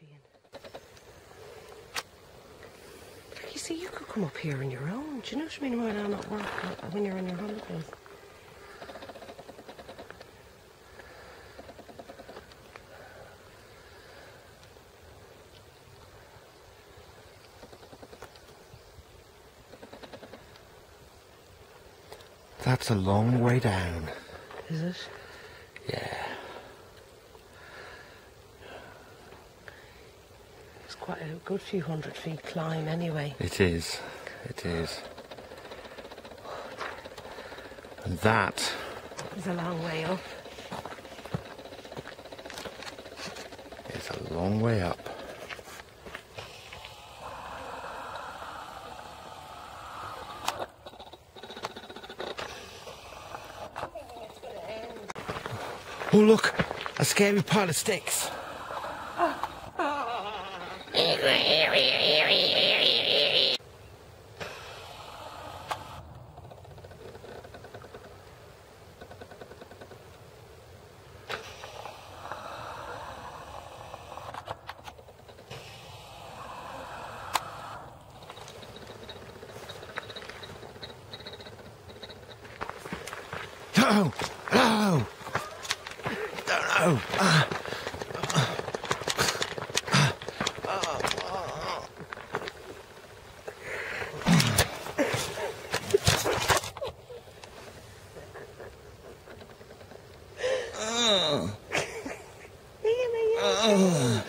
Ian. You see, you could come up here on your own. Do you know what I mean when I'm at work when you're on your holidays? That's a long way down. Is it? Yeah. It's quite a good few hundred feet climb anyway. It is. It is. And that It's a long way up. is a long way up. Oh, look! A scary pile of sticks. Ah. No! No! No! no. Yeah.